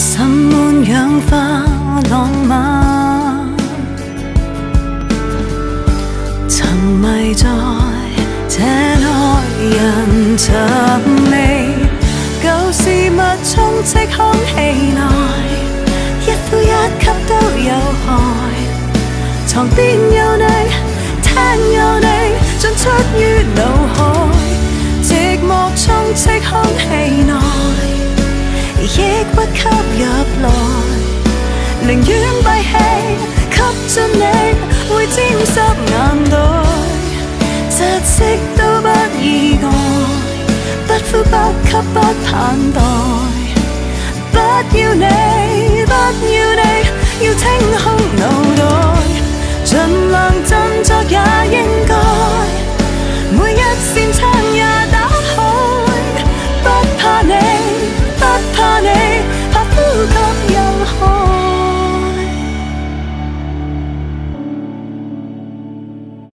心满氧化浪漫，沉迷在这耐人寻味，旧事物充斥空气内，一呼一吸都有害。床边有你，厅有你，进出于脑海，寂寞充斥空气内，亦不吸入来，宁愿闭气，吸进你，会沾湿眼袋，窒息都不意外，不呼不吸不盼待，不要你。